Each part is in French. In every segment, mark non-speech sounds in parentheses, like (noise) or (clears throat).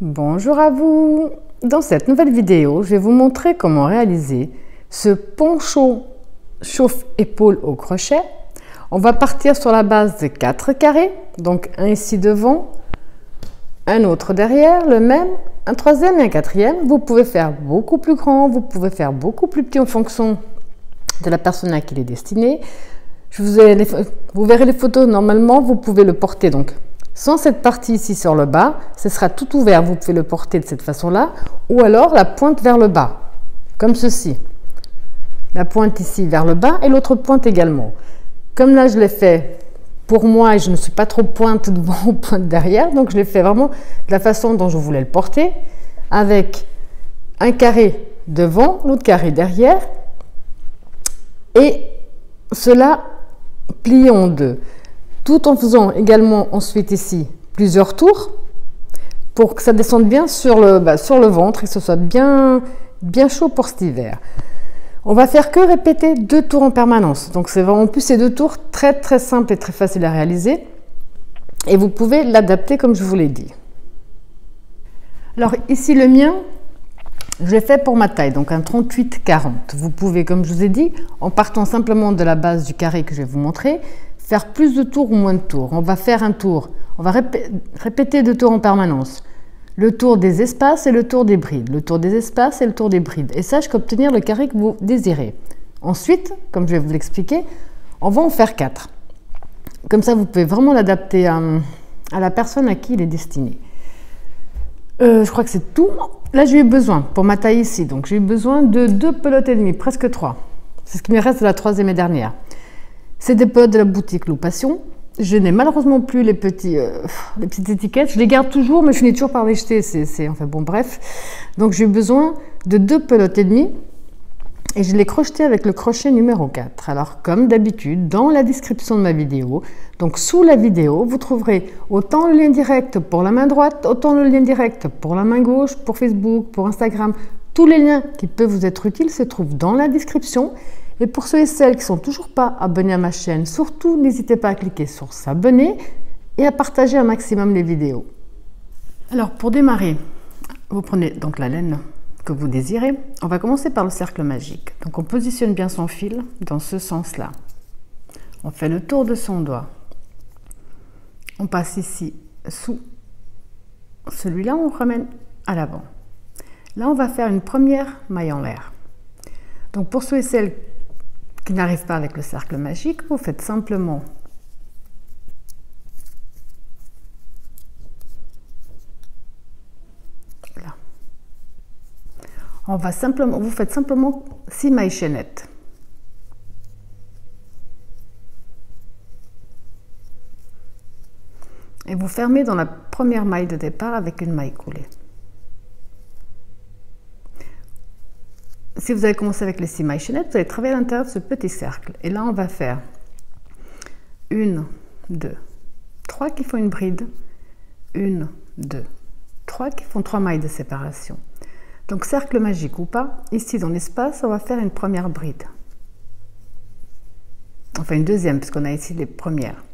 Bonjour à vous Dans cette nouvelle vidéo, je vais vous montrer comment réaliser ce poncho chauffe-épaule au crochet. On va partir sur la base de 4 carrés, donc un ici devant, un autre derrière, le même, un troisième et un quatrième. Vous pouvez faire beaucoup plus grand, vous pouvez faire beaucoup plus petit en fonction de la personne à qui il est destiné. Je vous, vous verrez les photos, normalement vous pouvez le porter donc sans cette partie ici sur le bas, ce sera tout ouvert. Vous pouvez le porter de cette façon-là. Ou alors la pointe vers le bas, comme ceci. La pointe ici vers le bas et l'autre pointe également. Comme là, je l'ai fait pour moi et je ne suis pas trop pointe devant ou pointe derrière. Donc, je l'ai fait vraiment de la façon dont je voulais le porter. Avec un carré devant, l'autre carré derrière. Et cela plié en deux tout en faisant également ensuite ici plusieurs tours pour que ça descende bien sur le, bah, ventre et que ce soit bien, chaud pour cet hiver. On va faire que répéter deux tours en permanence. Donc c'est vraiment plus ces deux tours très très simples et très faciles à réaliser. Et vous pouvez l'adapter comme je vous l'ai dit. Alors ici le mien, je l'ai fait pour ma taille, donc un 38-40. Vous pouvez, comme je vous ai dit, en partant simplement de la base du carré que je vais vous montrer, faire plus de tours ou moins de tours. On va faire un tour, on va répéter deux tours en permanence. Le tour des espaces et le tour des brides. Le tour des espaces et le tour des brides. Et sache qu'obtenir le carré que vous désirez. Ensuite, comme je vais vous l'expliquer, on va en faire quatre. Comme ça, vous pouvez vraiment l'adapter à, la personne à qui il est destiné. Euh, je crois que c'est tout. Là, j'ai eu besoin, pour ma taille ici, donc j'ai eu besoin de deux pelotes et demie, presque trois. C'est ce qui me reste de la troisième et dernière. C'est des potes de la boutique Loupation. Je n'ai malheureusement plus euh, les petites étiquettes. Je les garde toujours, mais je n'ai toujours pas les jeter. C'est, enfin bon, bref. Donc j'ai besoin de deux pelotes et demie. Et je l'ai crocheté avec le crochet numéro 4. Alors comme d'habitude, dans la description de ma vidéo, donc sous la vidéo, vous trouverez autant le lien direct pour la main droite, autant le lien direct pour la main gauche, pour Facebook, pour Instagram. Tous les liens qui peuvent vous être utiles se trouvent dans la description. Et pour ceux et celles qui ne sont toujours pas abonnés à ma chaîne, surtout n'hésitez pas à cliquer sur s'abonner et à partager un maximum les vidéos. Alors pour démarrer, vous prenez donc la laine que vous désirez. On va commencer par le cercle magique. Donc on positionne bien son fil dans ce sens-là. On fait le tour de son doigt. On passe ici sous celui-là, on ramène à l'avant. Là, on va faire une première maille en l'air. Donc pour ceux et celles qui n'arrive pas avec le cercle magique, vous faites simplement là. On va vous faites simplement 6 mailles chaînettes. Et vous fermez dans la première maille de départ avec une maille coulée. Si vous avez commencé avec les six mailles chaînettes, vous allez travailler à l'intérieur de ce petit cercle. Et là, on va faire une, deux, trois qui font une bride, une, deux, trois qui font trois mailles de séparation. Donc cercle magique ou pas, ici dans l'espace, on va faire une première bride. Enfin une deuxième, puisqu'on a ici les premières.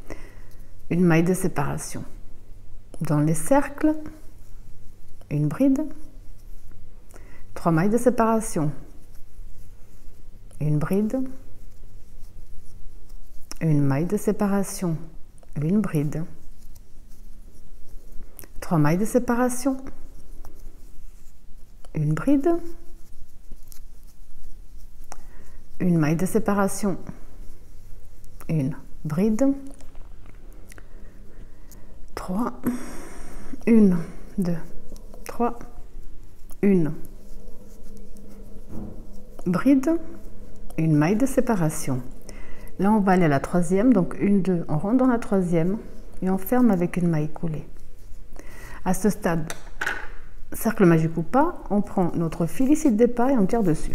Une maille de séparation. Dans les cercles, une bride, trois mailles de séparation une bride, une maille de séparation, une bride, trois mailles de séparation, une bride, une maille de séparation, une bride, trois, une, deux, trois, une bride, une maille de séparation. Là, on va aller à la troisième, donc une, deux, on rentre dans la troisième et on ferme avec une maille coulée. À ce stade, cercle magique ou pas, on prend notre fil ici de départ et on tire dessus.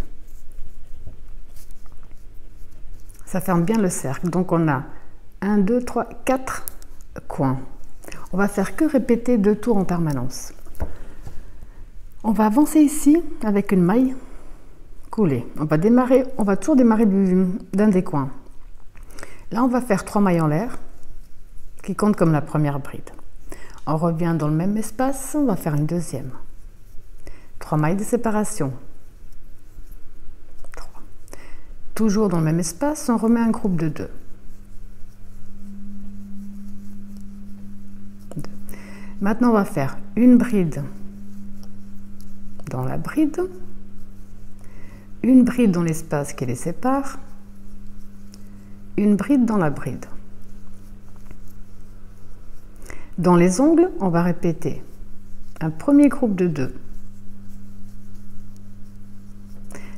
Ça ferme bien le cercle. Donc on a 1, 2, 3, 4 coins. On va faire que répéter deux tours en permanence. On va avancer ici avec une maille on va démarrer, on va toujours démarrer d'un des coins. Là, on va faire trois mailles en l'air qui comptent comme la première bride. On revient dans le même espace, on va faire une deuxième. Trois mailles de séparation. Trois. Toujours dans le même espace, on remet un groupe de deux. Maintenant, on va faire une bride dans la bride, une bride dans l'espace qui les sépare, une bride dans la bride. Dans les ongles, on va répéter un premier groupe de deux,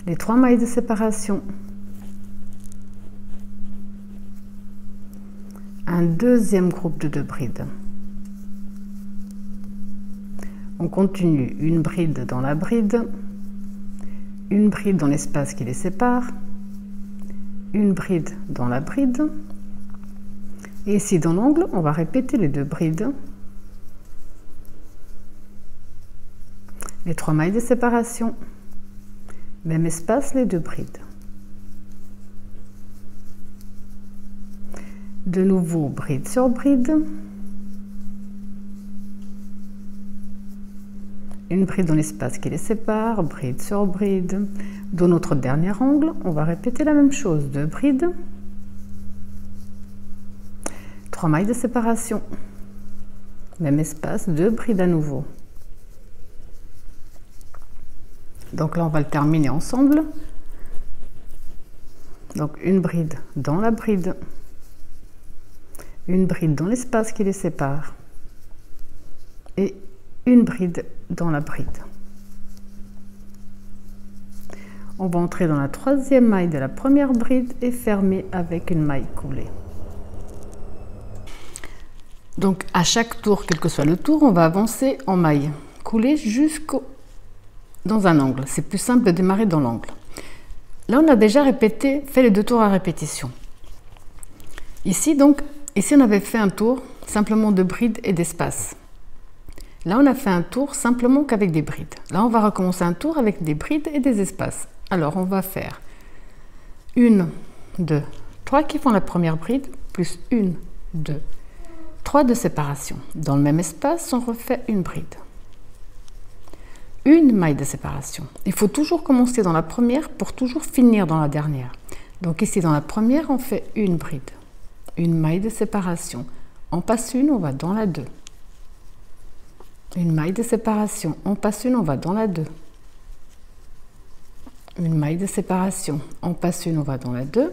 les trois mailles de séparation, un deuxième groupe de deux brides. On continue. Une bride dans la bride, une bride dans l'espace qui les sépare, une bride dans la bride. Et ici dans l'angle, on va répéter les deux brides. Les trois mailles de séparation. Même espace, les deux brides. De nouveau, bride sur bride. Une bride dans l'espace qui les sépare, bride sur bride. Dans notre dernier angle, on va répéter la même chose, deux brides, trois mailles de séparation, même espace, deux brides à nouveau. Donc là, on va le terminer ensemble. Donc une bride dans la bride, une bride dans l'espace qui les sépare et une bride dans la bride. On va entrer dans la troisième maille de la première bride et fermer avec une maille coulée. Donc à chaque tour, quel que soit le tour, on va avancer en maille coulée jusqu'au dans un angle. C'est plus simple de démarrer dans l'angle. Là, on a déjà répété, fait les deux tours à répétition. Ici, donc, ici, on avait fait un tour simplement de bride et d'espace. Là, on a fait un tour simplement qu'avec des brides. Là, on va recommencer un tour avec des brides et des espaces. Alors, on va faire une, deux, trois qui font la première bride, plus une, deux, trois de séparation. Dans le même espace, on refait une bride. Une maille de séparation. Il faut toujours commencer dans la première pour toujours finir dans la dernière. Donc ici, dans la première, on fait une bride, une maille de séparation. On passe une, on va dans la deux une maille de séparation. On passe une, on va dans la 2. Une maille de séparation. On passe une, on va dans la 2.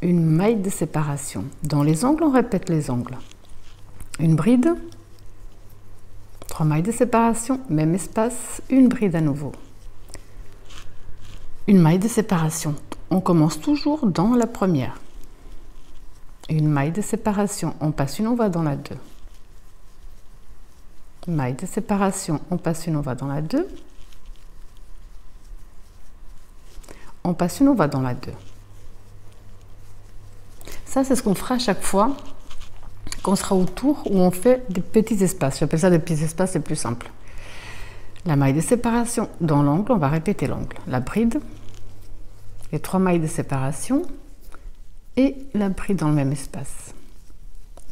Une maille de séparation. Dans les angles, on répète les angles. Une bride. Trois mailles de séparation. Même espace. Une bride à nouveau. Une maille de séparation. On commence toujours dans la première. Une maille de séparation. On passe une, on va dans la 2 maille de séparation, on passe une, on va dans la 2. On passe une, on va dans la 2. Ça, c'est ce qu'on fera à chaque fois qu'on sera autour où on fait des petits espaces. J'appelle ça des petits espaces, c'est plus simple. La maille de séparation dans l'angle, on va répéter l'angle. La bride, les trois mailles de séparation et la bride dans le même espace.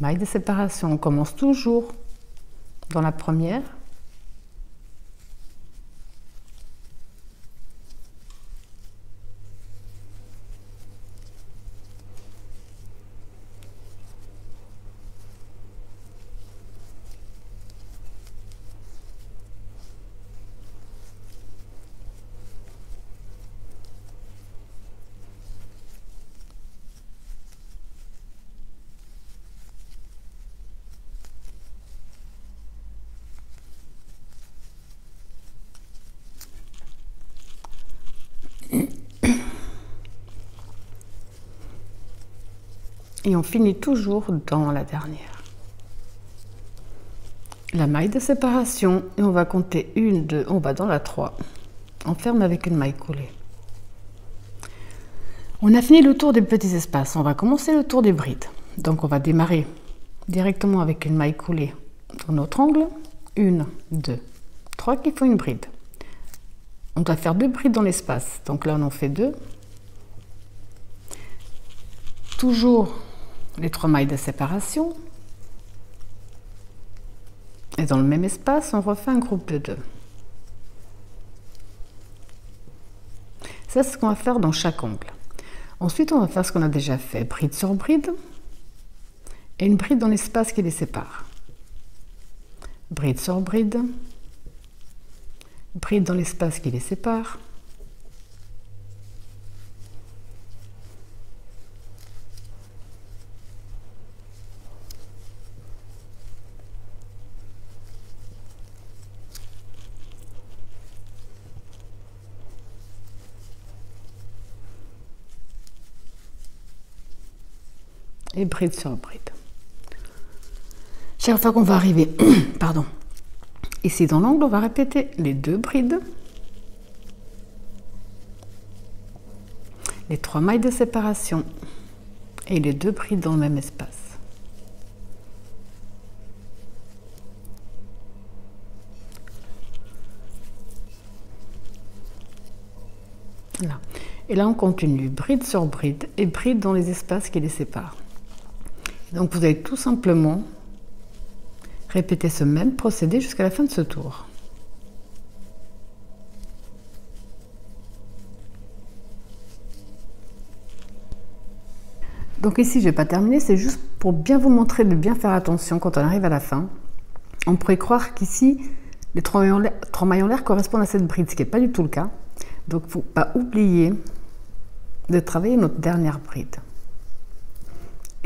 Maille de séparation, on commence toujours dans la première. Et on finit toujours dans la dernière. La maille de séparation et on va compter une, deux, on va dans la 3. On ferme avec une maille coulée. On a fini le tour des petits espaces. On va commencer le tour des brides. Donc on va démarrer directement avec une maille coulée dans notre angle. Une, deux, trois qui font une bride. On doit faire deux brides dans l'espace. Donc là on en fait deux. Toujours les trois mailles de séparation, Et dans le même espace, on refait un groupe de deux. C'est ce qu'on va faire dans chaque angle. Ensuite, on va faire ce qu'on a déjà fait, bride sur bride, et une bride dans l'espace qui les sépare. Bride sur bride, bride dans l'espace qui les sépare, et bride sur bride. Chaque fois qu'on va arriver, (clears throat) pardon, ici dans l'angle, on va répéter les deux brides, les trois mailles de séparation et les deux brides dans le même espace. Là. Et là, on continue bride sur bride et bride dans les espaces qui les séparent. Donc vous allez tout simplement répéter ce même procédé jusqu'à la fin de ce tour. Donc ici, je n'ai pas terminé, c'est juste pour bien vous montrer de bien faire attention quand on arrive à la fin. On pourrait croire qu'ici, les trois maillons l'air correspondent à cette bride, ce qui n'est pas du tout le cas. Donc il ne faut pas oublier de travailler notre dernière bride.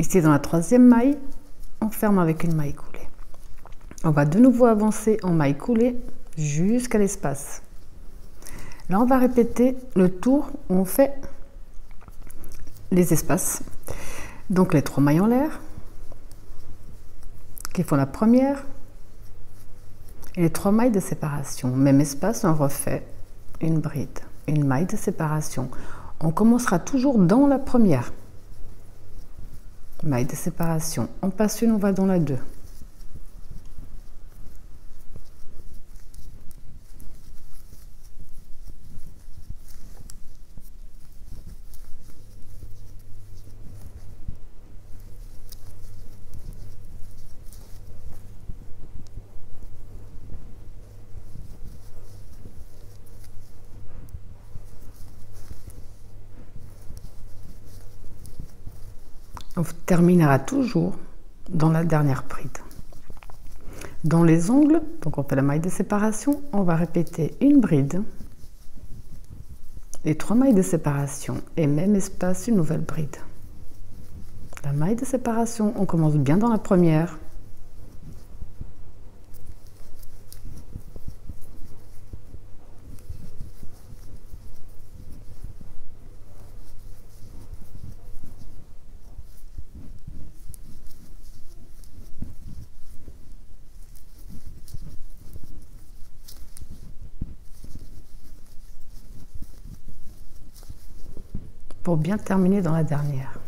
Ici, dans la troisième maille, on ferme avec une maille coulée. On va de nouveau avancer en maille coulée jusqu'à l'espace. Là, on va répéter le tour où on fait les espaces. Donc les trois mailles en l'air, qui font la première, et les trois mailles de séparation. Même espace, on refait une bride, une maille de séparation. On commencera toujours dans la première maille de séparation. On passe une, on va dans la 2. On terminera toujours dans la dernière bride. Dans les ongles, donc on fait la maille de séparation, on va répéter une bride, les trois mailles de séparation et même espace, une nouvelle bride. La maille de séparation, on commence bien dans la première, pour bien terminer dans la dernière.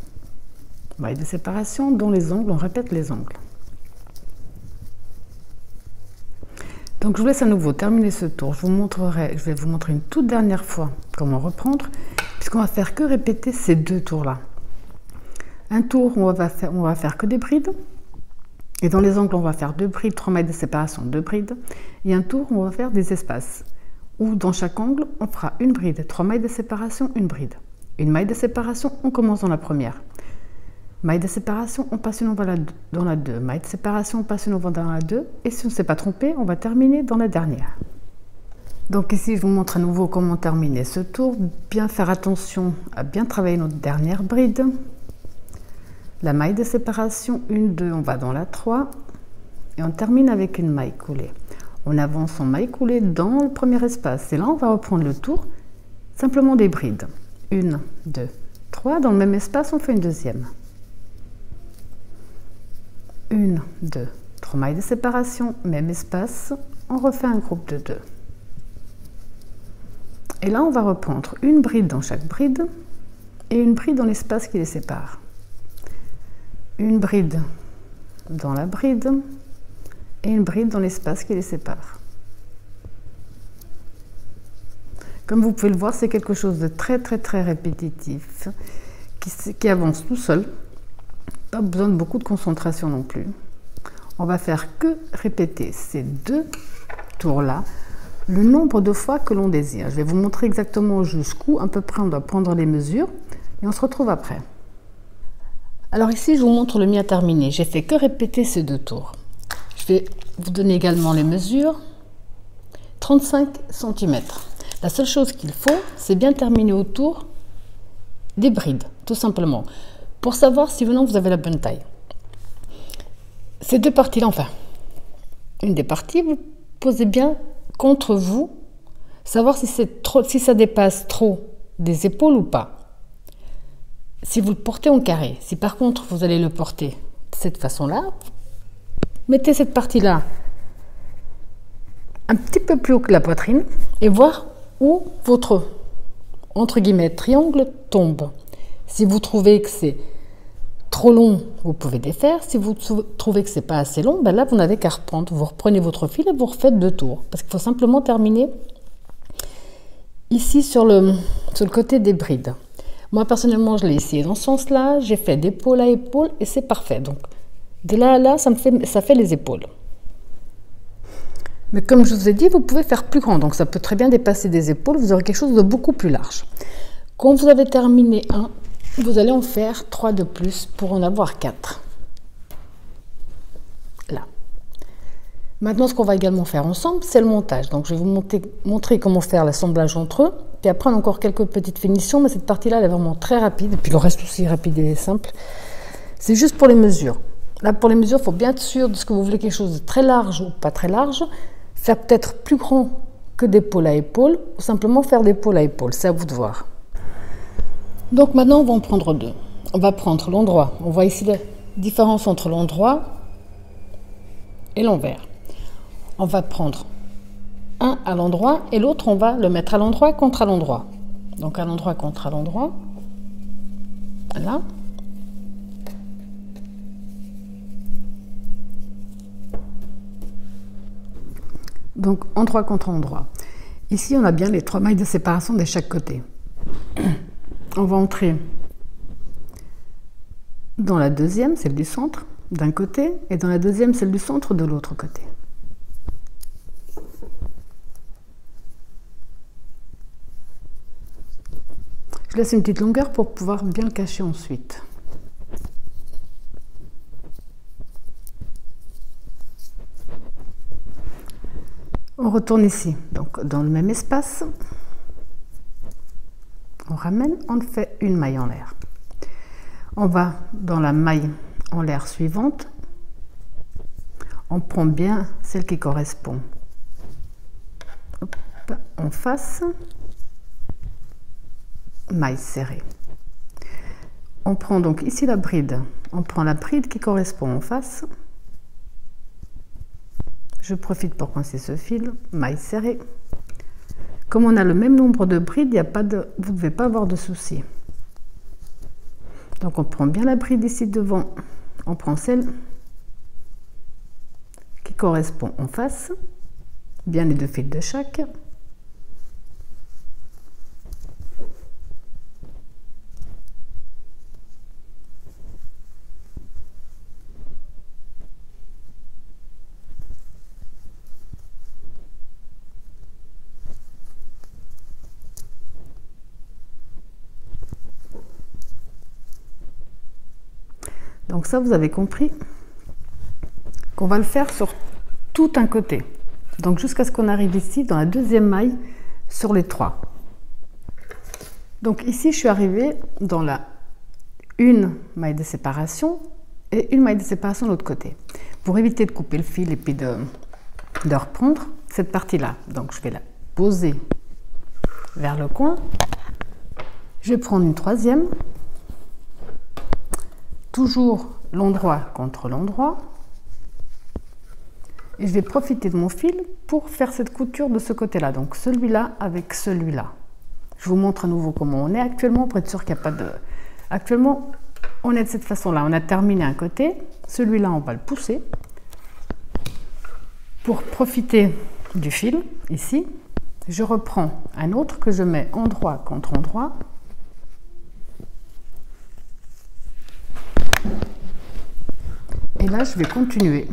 Maille de séparation, dont les ongles, on répète les ongles. Donc je vous laisse à nouveau terminer ce tour. Je vous montrerai, je vais vous montrer une toute dernière fois comment reprendre, puisqu'on va faire que répéter ces deux tours-là. Un tour on va faire, on va faire que des brides, et dans les angles, on va faire deux brides, trois mailles de séparation, deux brides, et un tour on va faire des espaces, où dans chaque angle, on fera une bride, trois mailles de séparation, une bride. Une maille de séparation, on commence dans la première. Maille de séparation, on passe une, on va dans la 2. Maille de séparation, on passe une, on va dans la 2. Et si on ne s'est pas trompé, on va terminer dans la dernière. Donc ici, je vous montre à nouveau comment terminer ce tour. Bien faire attention à bien travailler notre dernière bride. La maille de séparation, une, deux, on va dans la 3. Et on termine avec une maille coulée. On avance en maille coulée dans le premier espace. Et là, on va reprendre le tour, simplement des brides. Une, deux, trois. Dans le même espace, on fait une deuxième. Une, deux, trois mailles de séparation, même espace. On refait un groupe de deux. Et là, on va reprendre une bride dans chaque bride et une bride dans l'espace qui les sépare. Une bride dans la bride et une bride dans l'espace qui les sépare. Comme vous pouvez le voir, c'est quelque chose de très très très répétitif, qui, avance tout seul. Pas besoin de beaucoup de concentration non plus. on va faire que répéter ces deux tours-là le nombre de fois que l'on désire. Je vais vous montrer exactement jusqu'où à peu près on doit prendre les mesures et on se retrouve après. Alors ici, je vous montre le mien terminé. J'ai fait que répéter ces deux tours. Je vais vous donner également les mesures. 35 cm. La seule chose qu'il faut, c'est bien terminer autour des brides, tout simplement, pour savoir si vous avez la bonne taille. Ces deux parties-là, enfin, une des parties, vous posez bien contre vous, savoir si, trop, si ça dépasse trop des épaules ou pas. Si vous le portez en carré, si par contre vous allez le porter de cette façon-là, mettez cette partie-là un petit peu plus haut que la poitrine et voir où votre entre guillemets triangle tombe. Si vous trouvez que c'est trop long, vous pouvez défaire. Si vous trouvez que c'est pas assez long, ben là vous n'avez qu'à reprendre. Vous reprenez votre fil et vous refaites deux tours. Parce qu'il faut simplement terminer ici sur le, sur le côté des brides. Moi personnellement je l'ai essayé dans ce sens-là. J'ai fait d'épaule à épaule et c'est parfait. Donc de là à là, ça, me fait, ça fait les épaules. Mais comme je vous ai dit, vous pouvez faire plus grand. Donc ça peut très bien dépasser des épaules. Vous aurez quelque chose de beaucoup plus large. Quand vous avez terminé un, vous allez en faire trois de plus pour en avoir quatre. Là. Maintenant, ce qu'on va également faire ensemble, c'est le montage. Donc je vais vous montrer comment faire l'assemblage entre eux. Puis après, on a encore quelques petites finitions, mais cette partie-là, elle est vraiment très rapide. Et puis le reste aussi rapide et simple. C'est juste pour les mesures. Là, pour les mesures, il faut bien être sûr de ce que vous voulez, quelque chose de très large ou pas très large. Faire peut-être plus grand que d'épaule à épaule, ou simplement faire d'épaule à épaule. C'est à vous de voir. Donc maintenant, on va en prendre deux. On va prendre l'endroit. On voit ici la différence entre l'endroit et l'envers. On va prendre un à l'endroit et l'autre, on va le mettre à l'endroit contre à l'endroit. Donc à l'endroit contre à l'endroit. Là. Donc endroit contre endroit. Ici, on a bien les trois mailles de séparation de chaque côté. (clears throat) On va entrer dans la deuxième, celle du centre, d'un côté, et dans la deuxième, celle du centre, de l'autre côté. Je laisse une petite longueur pour pouvoir bien le cacher ensuite. On retourne ici, donc dans le même espace. On ramène, on fait une maille en l'air. On va dans la maille en l'air suivante. On prend bien celle qui correspond. en face, maille serrée. On prend donc ici la bride. On prend la bride qui correspond en face. Je profite pour coincer ce fil, maille serrée. Comme on a le même nombre de brides, a pas vous ne devez pas avoir de soucis. Donc on prend bien la bride ici devant, on prend celle qui correspond en face, bien les deux fils de chaque. Donc ça, vous avez compris qu'on va le faire sur tout un côté. Donc jusqu'à ce qu'on arrive ici, dans la deuxième maille, sur les trois. Donc ici, je suis arrivée dans la une maille de séparation et une maille de séparation de l'autre côté. Pour éviter de couper le fil et puis de, reprendre cette partie-là. Donc je vais la poser vers le coin. Je vais prendre une troisième toujours l'endroit contre l'endroit. Et je vais profiter de mon fil pour faire cette couture de ce côté-là. Donc celui-là avec celui-là. Je vous montre à nouveau comment on est actuellement pour être sûr qu'il n'y a pas de... Actuellement, on est de cette façon-là. On a terminé un côté. Celui-là, on va le pousser. Pour profiter du fil, ici, je reprends un autre que je mets endroit contre endroit Et là, je vais continuer.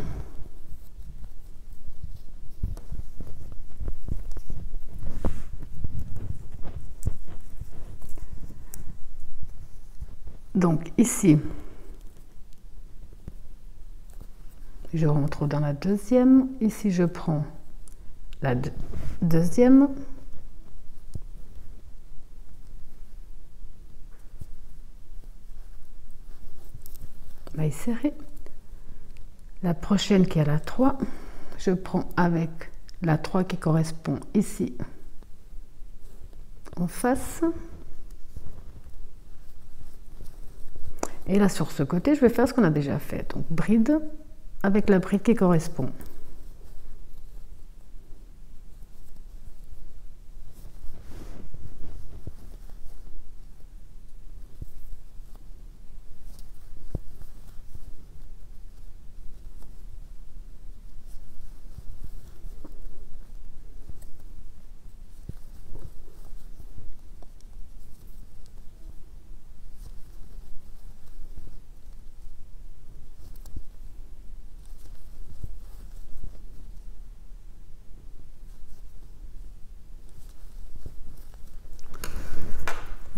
Donc ici, je rentre dans la deuxième. Ici, je prends la deuxième. Serrée. La prochaine qui est la 3, je prends avec la 3 qui correspond ici en face. Et là, sur ce côté, je vais faire ce qu'on a déjà fait. Donc, bride avec la bride qui correspond.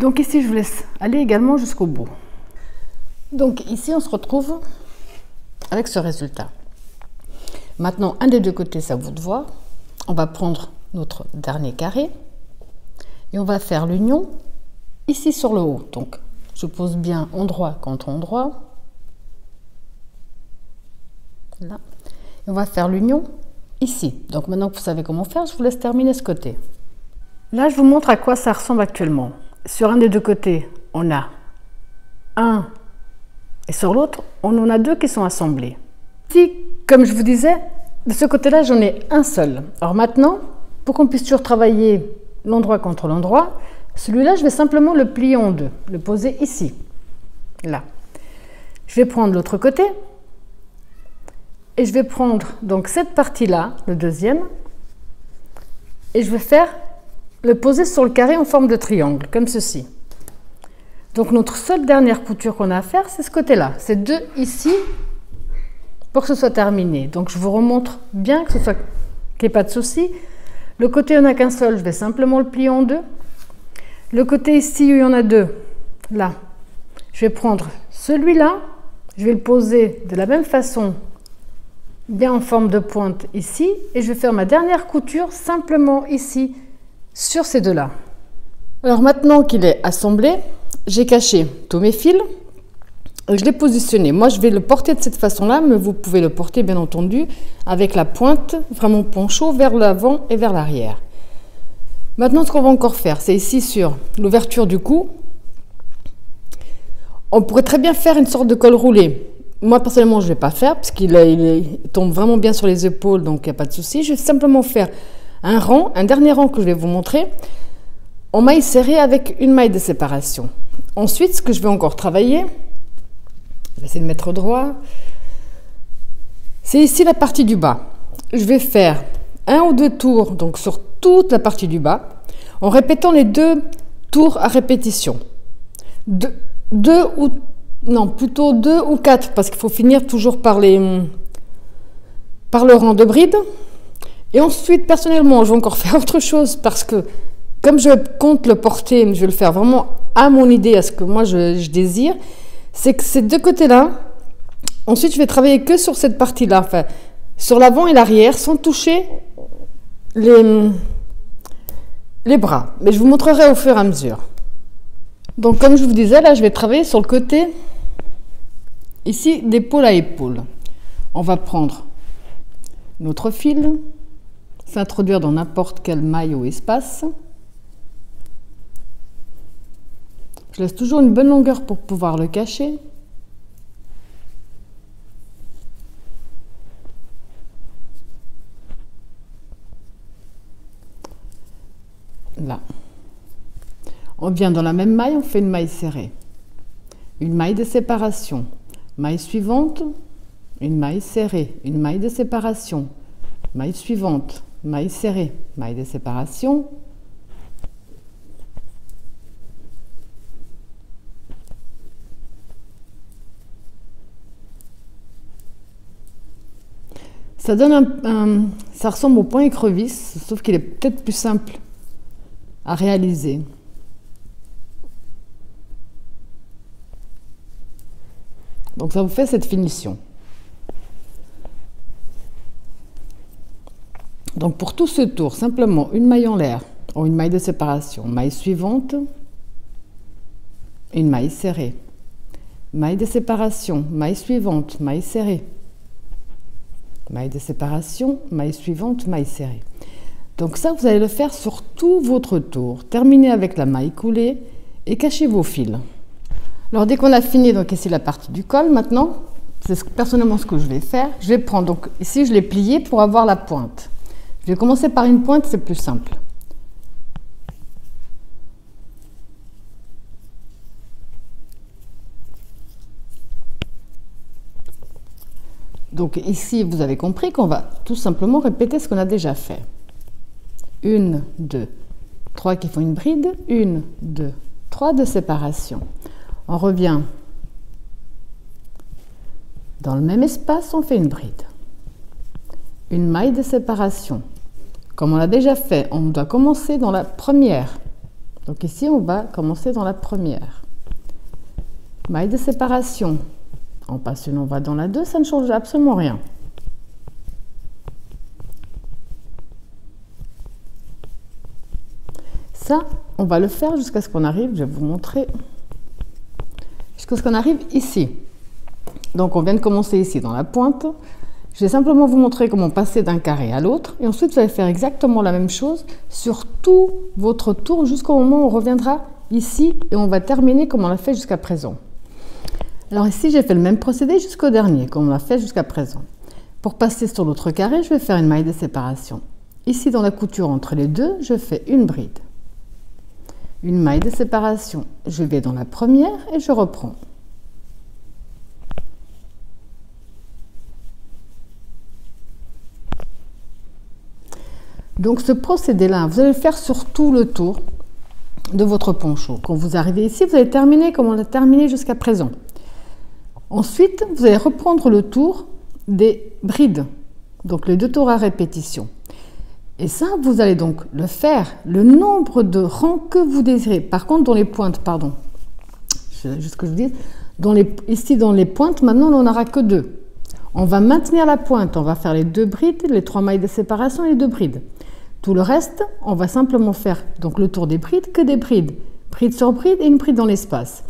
Donc ici, je vous laisse aller également jusqu'au bout. Donc ici, on se retrouve avec ce résultat. Maintenant, un des deux côtés, ça vous de voir. On va prendre notre dernier carré et on va faire l'union ici sur le haut. Donc, je pose bien endroit contre endroit. Là. Et on va faire l'union ici. Donc maintenant que vous savez comment faire, je vous laisse terminer ce côté. Là, je vous montre à quoi ça ressemble actuellement sur un des deux côtés, on a un et sur l'autre, on en a deux qui sont assemblés. Si, comme je vous disais, de ce côté-là, j'en ai un seul. Alors maintenant, pour qu'on puisse toujours travailler l'endroit contre l'endroit, celui-là, je vais simplement le plier en deux, le poser ici, là. Je vais prendre l'autre côté et je vais prendre donc cette partie-là, le deuxième, et je vais faire le poser sur le carré en forme de triangle, comme ceci. Donc notre seule dernière couture qu'on a à faire, c'est ce côté-là. C'est deux ici pour que ce soit terminé. Donc je vous remontre bien que ce soit qu'il n'y ait pas de souci. Le côté il n'y en a qu'un seul, je vais simplement le plier en deux. Le côté ici où il y en a deux, là, je vais prendre celui-là, je vais le poser de la même façon, bien en forme de pointe ici, et je vais faire ma dernière couture simplement ici, sur ces deux-là. Alors maintenant qu'il est assemblé, j'ai caché tous mes fils je l'ai positionné. Moi, je vais le porter de cette façon-là, mais vous pouvez le porter, bien entendu, avec la pointe vraiment poncho vers l'avant et vers l'arrière. Maintenant, ce qu'on va encore faire, c'est ici sur l'ouverture du cou. On pourrait très bien faire une sorte de col roulé. Moi, personnellement, je ne vais pas faire, parce qu'il tombe vraiment bien sur les épaules, donc il n'y a pas de souci. Je vais simplement faire un rang, un dernier rang que je vais vous montrer, en maille serrée avec une maille de séparation. Ensuite, ce que je vais encore travailler, je vais de mettre droit, c'est ici la partie du bas. Je vais faire un ou deux tours donc sur toute la partie du bas en répétant les deux tours à répétition. deux ou non plutôt deux ou quatre parce qu'il faut finir toujours par les par le rang de bride et ensuite, personnellement, je vais encore (laughs) faire autre chose parce que comme je compte le porter, je vais le faire vraiment à mon idée, à ce que moi je, désire, c'est que ces deux côtés-là, ensuite je vais travailler que sur cette partie-là, enfin, sur l'avant et l'arrière, sans toucher les, les bras. Mais je vous montrerai au fur et à mesure. Donc comme je vous disais, là je vais travailler sur le côté ici d'épaule à épaule. On va prendre notre fil, s'introduire dans n'importe quel maille ou espace. Je laisse toujours une bonne longueur pour pouvoir le cacher. Là. On vient dans la même maille, on fait une maille serrée. Une maille de séparation. Maille suivante, une maille serrée, une maille de séparation. Maille suivante, maille serrée, maille de séparation. Ça donne un, ressemble au point écrevisse, sauf qu'il est peut-être plus simple à réaliser. Donc ça vous fait cette finition. Donc pour tout ce tour, simplement une maille en l'air ou une maille de séparation, maille suivante, une maille serrée, maille de séparation, maille suivante, maille serrée, maille de séparation, maille suivante, maille serrée. Donc ça, vous allez le faire sur tout votre tour. Terminez avec la maille coulée et cachez vos fils. Alors dès qu'on a fini donc ici la partie du col, maintenant, c'est personnellement ce que je vais faire. Je vais prendre, donc ici je l'ai plié pour avoir la pointe. Je vais commencer par une pointe, c'est plus simple. Donc ici, vous avez compris qu'on va tout simplement répéter ce qu'on a déjà fait. Une, deux, trois qui font une bride, une, deux, trois de séparation. On revient dans le même espace, on fait une bride. Une maille de séparation. Comme on l'a déjà fait, on doit commencer dans la première. Donc ici, on va commencer dans la première. Maille de séparation. On passe une, on va dans la 2, ça ne change absolument rien. Ça, on va le faire jusqu'à ce qu'on arrive, je vais vous montrer, jusqu'à ce qu'on arrive ici. Donc on vient de commencer ici dans la pointe. Je vais simplement vous montrer comment passer d'un carré à l'autre. Et ensuite, vous allez faire exactement la même chose sur tout votre tour jusqu'au moment où on reviendra ici et on va terminer comme on l'a fait jusqu'à présent. Alors ici, j'ai fait le même procédé jusqu'au dernier, comme on l'a fait jusqu'à présent. Pour passer sur l'autre carré, je vais faire une maille de séparation. Ici, dans la couture entre les deux, je fais une bride. Une maille de séparation. Je vais dans la première et je reprends. Donc ce procédé-là, vous allez le faire sur tout le tour de votre poncho. Quand vous arrivez ici, vous allez terminer comme on l'a terminé jusqu'à présent. Ensuite, vous allez reprendre le tour des brides, donc les deux tours à répétition. Et ça, vous allez donc le faire le nombre de rangs que vous désirez. Par contre, dans les pointes, pardon, juste que je ici dans les pointes, maintenant, on n'en aura que deux. On va maintenir la pointe, on va faire les deux brides, les trois mailles de séparation et les deux brides. Tout le reste, on va simplement faire donc le tour des brides que des brides. Bride sur bride et une bride dans l'espace.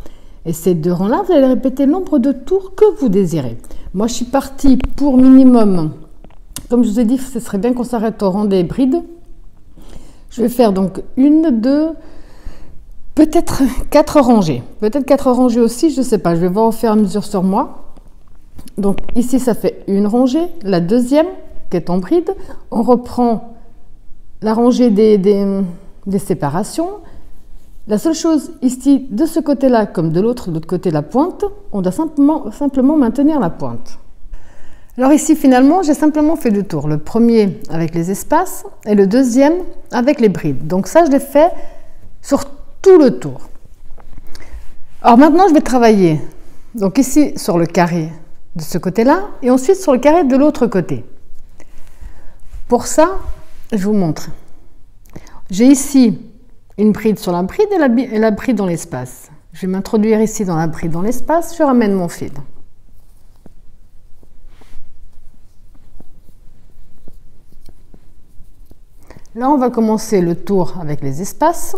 Et ces deux rangs-là, vous allez répéter le nombre de tours que vous désirez. Moi, je suis partie pour minimum, comme je vous ai dit, ce serait bien qu'on s'arrête au rang des brides. Je vais faire donc une, deux, peut-être quatre rangées. Peut-être quatre rangées aussi, je ne sais pas. Je vais voir au fur à mesure sur moi. Donc ici, ça fait une rangée. La deuxième, qui est en bride, on reprend la rangée des, des séparations. La seule chose ici, de ce côté-là comme de l'autre, de l'autre côté la pointe, on doit simplement, simplement maintenir la pointe. Alors ici, finalement, j'ai simplement fait deux tours. Le premier avec les espaces et le deuxième avec les brides. Donc ça, je l'ai fait sur tout le tour. Alors maintenant, je vais travailler. Donc ici, sur le carré de ce côté-là et ensuite sur le carré de l'autre côté. Pour ça, je vous montre. J'ai ici une bride sur la bride et la, bride dans l'espace. Je vais m'introduire ici dans la bride dans l'espace, je ramène mon fil. Là, on va commencer le tour avec les espaces.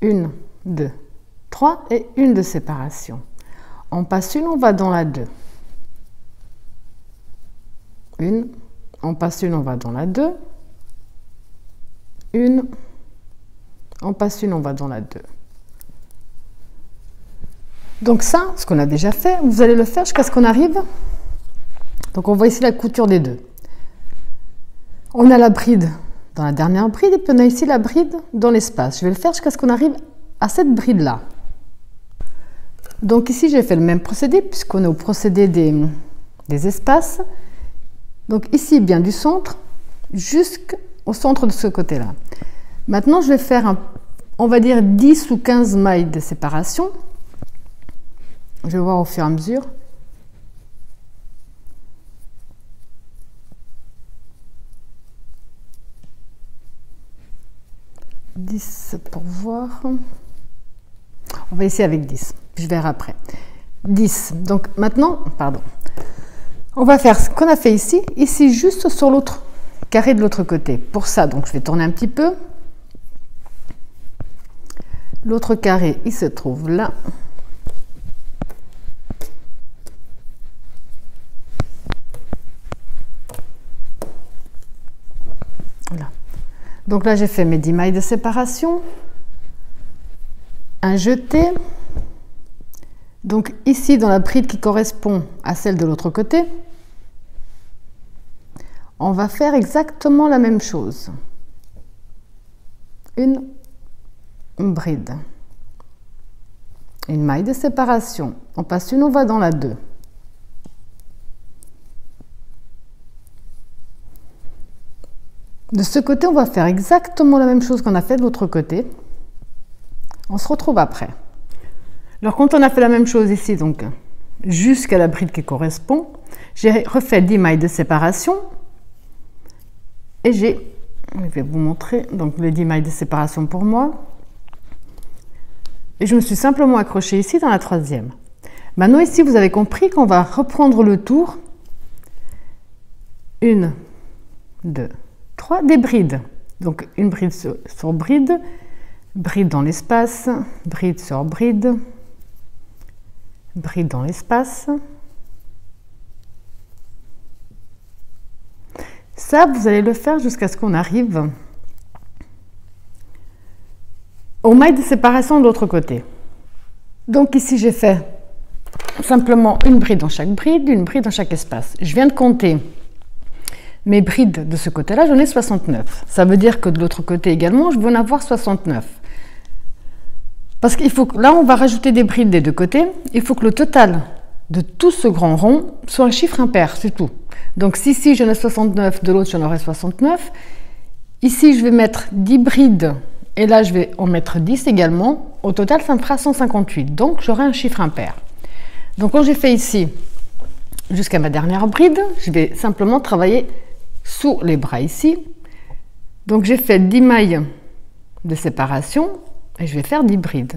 Une, deux, trois et une de séparation. On passe une, on va dans la deux. Une, on passe une, on va dans la deux une, on passe une, on va dans la deux. Donc ça, ce qu'on a déjà fait, vous allez le faire jusqu'à ce qu'on arrive. Donc on voit ici la couture des deux. On a la bride dans la dernière bride et puis on a ici la bride dans l'espace. Je vais le faire jusqu'à ce qu'on arrive à cette bride-là. Donc ici, j'ai fait le même procédé puisqu'on est au procédé des, des espaces. Donc ici, bien du centre jusqu'à au centre de ce côté-là. Maintenant, je vais faire, un, on va dire, 10 ou 15 mailles de séparation. Je vais voir au fur et à mesure. « 10 pour voir. On va essayer avec 10. Je verrai après. 10. Donc maintenant, pardon, on va faire ce qu'on a fait ici, ici juste sur l'autre carré de l'autre côté. Pour ça, donc je vais tourner un petit peu. L'autre carré, il se trouve là. Voilà. Donc là, j'ai fait mes 10 mailles de séparation. Un jeté. Donc ici, dans la bride qui correspond à celle de l'autre côté, on va faire exactement la même chose. Une, bride. Une maille de séparation. On passe une, on va dans la 2. De ce côté, on va faire exactement la même chose qu'on a fait de l'autre côté. On se retrouve après. Alors quand on a fait la même chose ici, donc jusqu'à la bride qui correspond, j'ai refait 10 mailles de séparation et j'ai, je vais vous montrer, donc les 10 mailles de séparation pour moi. Et je me suis simplement accrochée ici dans la troisième. Maintenant ici, vous avez compris qu'on va reprendre le tour. Une, deux, trois, des brides. Donc une bride sur, sur bride, bride dans l'espace, bride sur bride, bride dans l'espace. Ça, vous allez le faire jusqu'à ce qu'on arrive au mailles de séparation de l'autre côté. Donc ici, j'ai fait simplement une bride dans chaque bride, une bride dans chaque espace. Je viens de compter mes brides de ce côté-là, j'en ai 69. Ça veut dire que de l'autre côté également, je vais en avoir 69. Parce qu'il faut que là, on va rajouter des brides des deux côtés. Il faut que le total de tout ce grand rond soit un chiffre impair, c'est tout. Donc si ici j'en ai 69, de l'autre j'en aurai 69. Ici je vais mettre 10 brides et là je vais en mettre 10 également. Au total ça me fera 158. Donc j'aurai un chiffre impair. Donc quand j'ai fait ici jusqu'à ma dernière bride, je vais simplement travailler sous les bras ici. Donc j'ai fait 10 mailles de séparation et je vais faire 10 brides.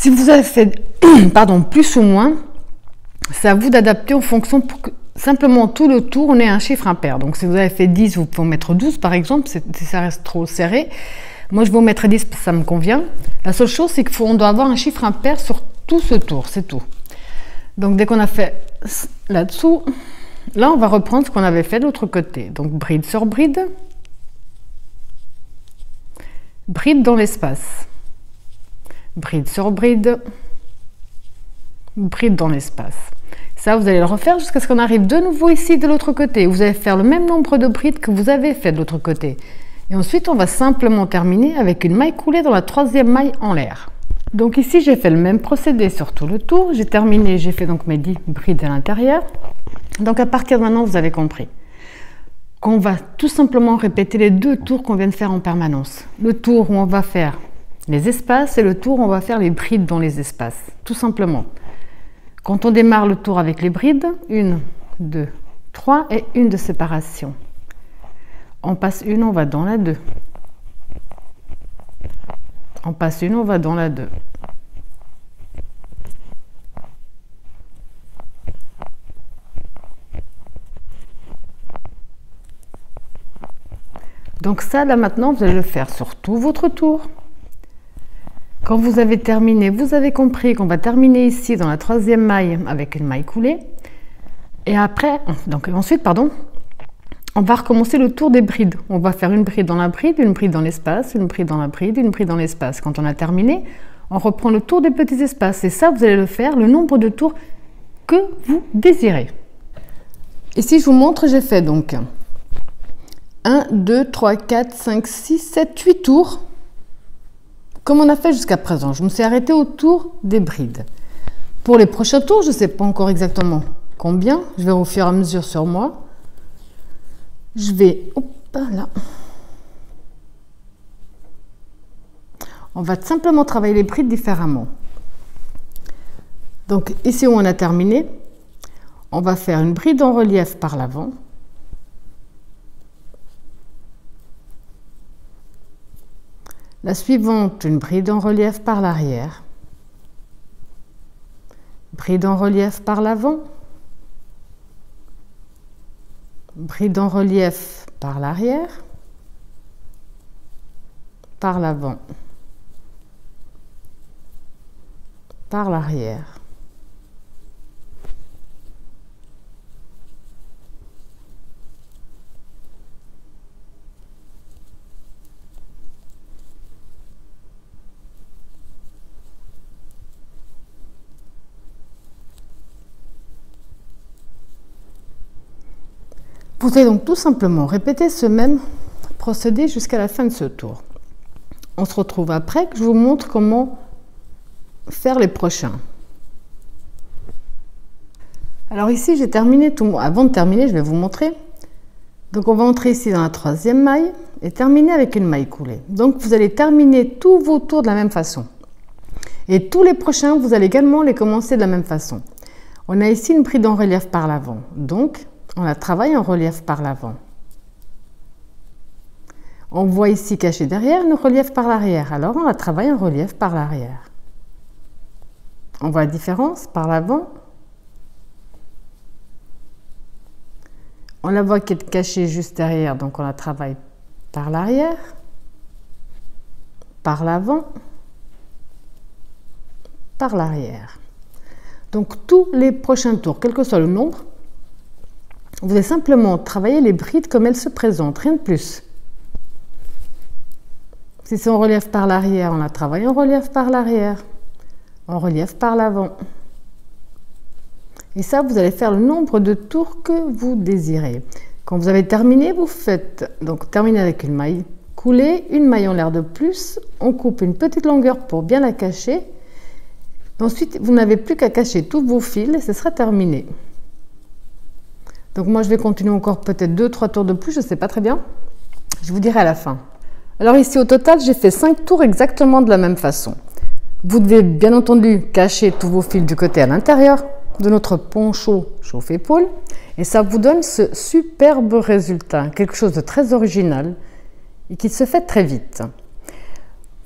Si vous avez fait (clears throat) pardon, plus ou moins, c'est à vous d'adapter en fonction pour que simplement tout le tour, on ait un chiffre impair. Donc si vous avez fait 10, vous pouvez mettre 12 par exemple, si ça reste trop serré. Moi je vais en mettre 10, ça me convient. La seule chose, c'est qu'on doit avoir un chiffre impair sur tout ce tour, c'est tout. Donc dès qu'on a fait là-dessous, là on va reprendre ce qu'on avait fait de l'autre côté. Donc bride sur bride, bride dans l'espace bride sur bride, bride dans l'espace. Ça, vous allez le refaire jusqu'à ce qu'on arrive de nouveau ici de l'autre côté. Vous allez faire le même nombre de brides que vous avez fait de l'autre côté. Et ensuite, on va simplement terminer avec une maille coulée dans la troisième maille en l'air. Donc ici, j'ai fait le même procédé sur tout le tour. J'ai terminé, j'ai fait donc mes 10 brides à l'intérieur. Donc à partir de maintenant, vous avez compris qu'on va tout simplement répéter les deux tours qu'on vient de faire en permanence. Le tour où on va faire les espaces et le tour, on va faire les brides dans les espaces, tout simplement. Quand on démarre le tour avec les brides, une, deux, trois et une de séparation. On passe une, on va dans la deux. On passe une, on va dans la deux. Donc ça, là maintenant, vous allez le faire sur tout votre tour. Quand vous avez terminé, vous avez compris qu'on va terminer ici dans la troisième maille avec une maille coulée. Et après, donc ensuite, pardon, on va recommencer le tour des brides. On va faire une bride dans la bride, une bride dans l'espace, une bride dans la bride, une bride dans l'espace. Quand on a terminé, on reprend le tour des petits espaces. Et ça, vous allez le faire le nombre de tours que vous désirez. Ici, je vous montre, j'ai fait donc 1, 2, 3, 4, 5, 6, 7, 8 tours comme on a fait jusqu'à présent. Je me suis arrêtée autour des brides. Pour les prochains tours, je ne sais pas encore exactement combien. Je vais au fur et à mesure sur moi. Je vais... Hop là. On va simplement travailler les brides différemment. Donc ici où on a terminé, on va faire une bride en relief par l'avant. La suivante, une bride en relief par l'arrière. Bride en relief par l'avant. Bride en relief par l'arrière. Par l'avant. Par l'arrière. Vous allez donc tout simplement répéter ce même procédé jusqu'à la fin de ce tour. On se retrouve après que je vous montre comment faire les prochains. Alors ici, j'ai terminé tout. Avant de terminer, je vais vous montrer. Donc on va entrer ici dans la troisième maille et terminer avec une maille coulée. Donc vous allez terminer tous vos tours de la même façon. Et tous les prochains, vous allez également les commencer de la même façon. On a ici une bride en relief par l'avant. Donc on la travaille en relief par l'avant. On voit ici caché derrière une relief par l'arrière. Alors on la travaille en relief par l'arrière. On voit la différence par l'avant. On la voit qui est cachée juste derrière, donc on la travaille par l'arrière, par l'avant, par l'arrière. Donc tous les prochains tours, quel que soit le nombre, vous allez simplement travailler les brides comme elles se présentent, rien de plus. Si c'est en relief par l'arrière, on la travaille en relief par l'arrière, en relief par l'avant. Et ça, vous allez faire le nombre de tours que vous désirez. Quand vous avez terminé, vous faites, donc terminer avec une maille coulée, une maille en l'air de plus, on coupe une petite longueur pour bien la cacher. Ensuite, vous n'avez plus qu'à cacher tous vos fils et ce sera terminé. Donc moi, je vais continuer encore peut-être deux, trois tours de plus, je ne sais pas très bien. Je vous dirai à la fin. Alors ici, au total, j'ai fait cinq tours exactement de la même façon. Vous devez bien entendu cacher tous vos fils du côté à l'intérieur de notre poncho chauffe-épaule. Et ça vous donne ce superbe résultat, quelque chose de très original et qui se fait très vite.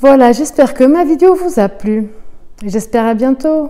Voilà, j'espère que ma vidéo vous a plu. J'espère à bientôt.